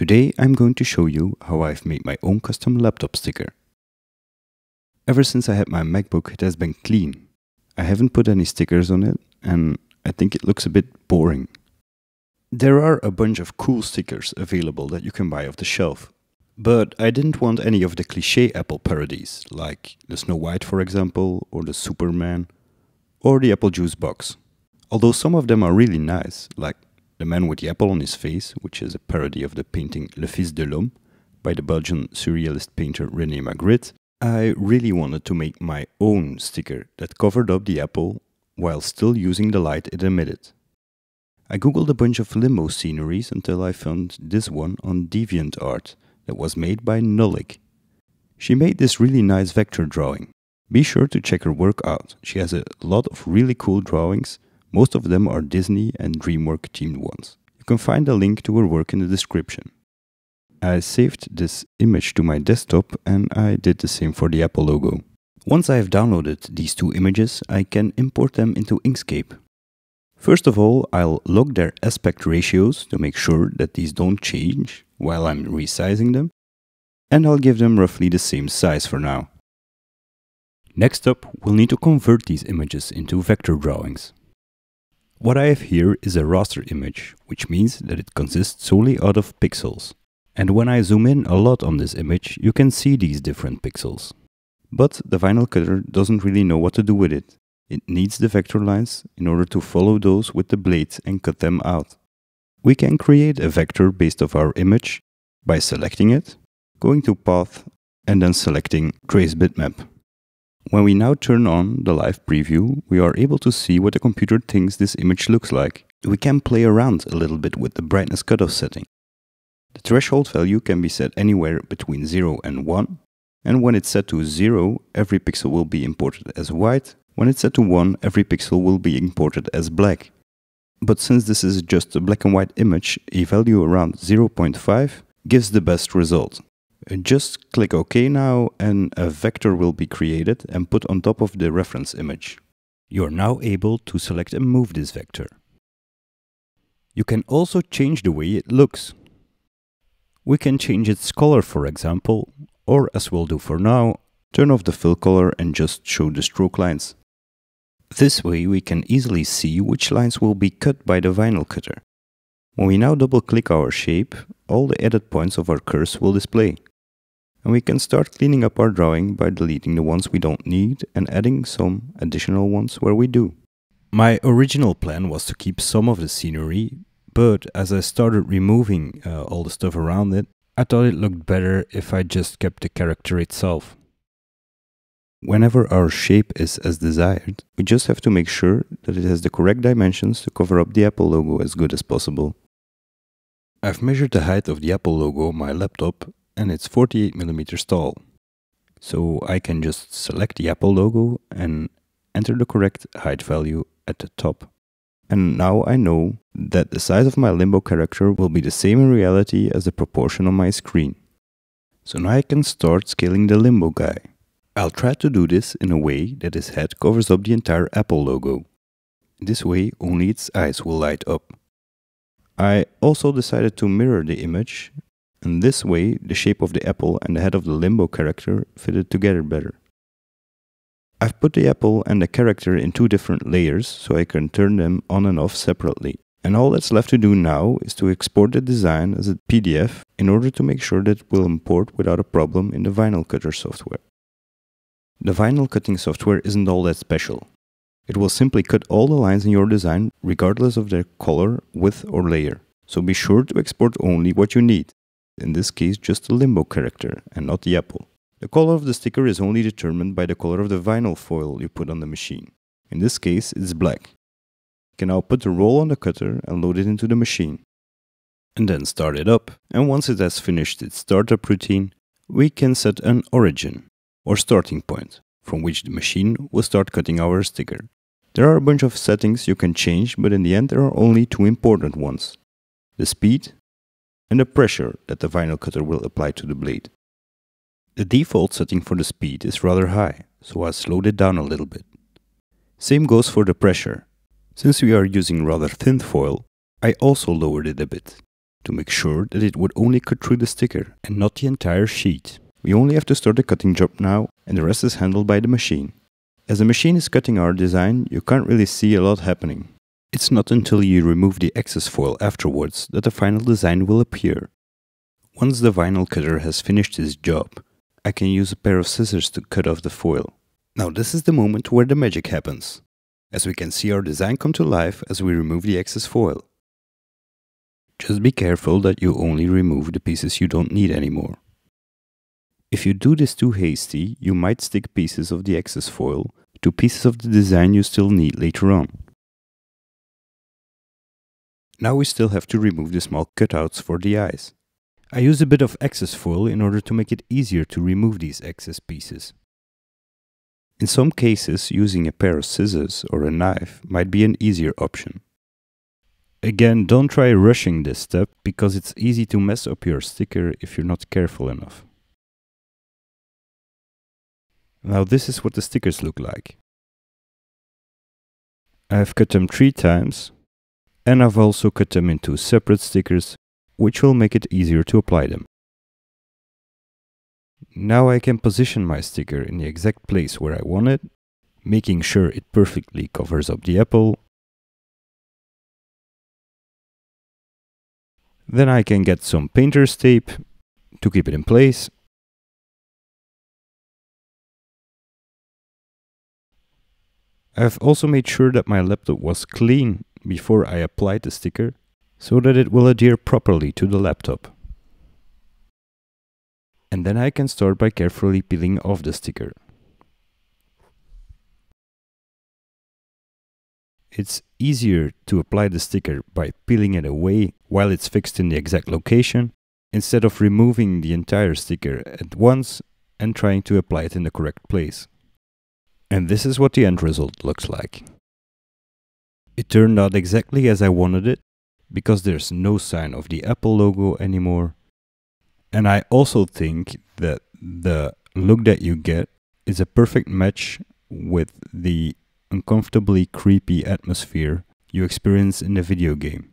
Today I'm going to show you how I've made my own custom laptop sticker. Ever since I had my MacBook it has been clean. I haven't put any stickers on it and I think it looks a bit boring. There are a bunch of cool stickers available that you can buy off the shelf. But I didn't want any of the cliché Apple parodies, like the Snow White for example, or the Superman, or the Apple Juice box. Although some of them are really nice, like the Man with the Apple on His Face, which is a parody of the painting Le Fils de l'Homme by the Belgian surrealist painter René Magritte, I really wanted to make my own sticker that covered up the apple while still using the light it emitted. I googled a bunch of limbo sceneries until I found this one on DeviantArt that was made by Nollaig. She made this really nice vector drawing. Be sure to check her work out. She has a lot of really cool drawings most of them are Disney and DreamWorks themed ones. You can find a link to her work in the description. I saved this image to my desktop and I did the same for the Apple logo. Once I have downloaded these two images, I can import them into Inkscape. First of all, I'll log their aspect ratios to make sure that these don't change while I'm resizing them, and I'll give them roughly the same size for now. Next up, we'll need to convert these images into vector drawings. What I have here is a raster image, which means that it consists solely out of pixels. And when I zoom in a lot on this image, you can see these different pixels. But the vinyl cutter doesn't really know what to do with it. It needs the vector lines in order to follow those with the blade and cut them out. We can create a vector based off our image by selecting it, going to Path, and then selecting Trace Bitmap. When we now turn on the live preview, we are able to see what the computer thinks this image looks like. We can play around a little bit with the brightness cutoff setting. The threshold value can be set anywhere between 0 and 1, and when it's set to 0, every pixel will be imported as white, when it's set to 1, every pixel will be imported as black. But since this is just a black and white image, a value around 0.5 gives the best result. Just click OK now and a vector will be created and put on top of the reference image. You are now able to select and move this vector. You can also change the way it looks. We can change its color for example, or as we'll do for now, turn off the fill color and just show the stroke lines. This way we can easily see which lines will be cut by the vinyl cutter. When we now double click our shape, all the edit points of our cursor will display. And we can start cleaning up our drawing by deleting the ones we don't need and adding some additional ones where we do. My original plan was to keep some of the scenery, but as I started removing uh, all the stuff around it, I thought it looked better if I just kept the character itself. Whenever our shape is as desired, we just have to make sure that it has the correct dimensions to cover up the Apple logo as good as possible. I've measured the height of the Apple logo on my laptop and it's 48 millimeters tall. So I can just select the Apple logo and enter the correct height value at the top. And now I know that the size of my limbo character will be the same in reality as the proportion on my screen. So now I can start scaling the limbo guy. I'll try to do this in a way that his head covers up the entire Apple logo. This way only its eyes will light up. I also decided to mirror the image and this way, the shape of the apple and the head of the limbo character fitted together better. I've put the apple and the character in two different layers so I can turn them on and off separately. And all that's left to do now is to export the design as a PDF in order to make sure that it will import without a problem in the Vinyl Cutter software. The vinyl cutting software isn't all that special. It will simply cut all the lines in your design regardless of their color, width or layer. So be sure to export only what you need in this case just the limbo character and not the apple. The color of the sticker is only determined by the color of the vinyl foil you put on the machine. In this case, it's black. You can now put the roll on the cutter and load it into the machine. And then start it up, and once it has finished its startup routine, we can set an origin, or starting point, from which the machine will start cutting our sticker. There are a bunch of settings you can change, but in the end there are only two important ones. The speed and the pressure that the vinyl cutter will apply to the blade. The default setting for the speed is rather high, so I slowed it down a little bit. Same goes for the pressure. Since we are using rather thin foil, I also lowered it a bit, to make sure that it would only cut through the sticker and not the entire sheet. We only have to start the cutting job now and the rest is handled by the machine. As the machine is cutting our design, you can't really see a lot happening. It's not until you remove the excess foil afterwards that the final design will appear. Once the vinyl cutter has finished its job, I can use a pair of scissors to cut off the foil. Now this is the moment where the magic happens, as we can see our design come to life as we remove the excess foil. Just be careful that you only remove the pieces you don't need anymore. If you do this too hasty, you might stick pieces of the excess foil to pieces of the design you still need later on. Now we still have to remove the small cutouts for the eyes. I use a bit of excess foil in order to make it easier to remove these excess pieces. In some cases, using a pair of scissors or a knife might be an easier option. Again, don't try rushing this step because it's easy to mess up your sticker if you're not careful enough. Now this is what the stickers look like. I've cut them three times and I've also cut them into separate stickers which will make it easier to apply them. Now I can position my sticker in the exact place where I want it, making sure it perfectly covers up the apple. Then I can get some painter's tape to keep it in place I've also made sure that my laptop was clean before I apply the sticker, so that it will adhere properly to the laptop. And then I can start by carefully peeling off the sticker. It's easier to apply the sticker by peeling it away while it's fixed in the exact location, instead of removing the entire sticker at once and trying to apply it in the correct place. And this is what the end result looks like. It turned out exactly as I wanted it, because there's no sign of the Apple logo anymore. And I also think that the look that you get is a perfect match with the uncomfortably creepy atmosphere you experience in the video game.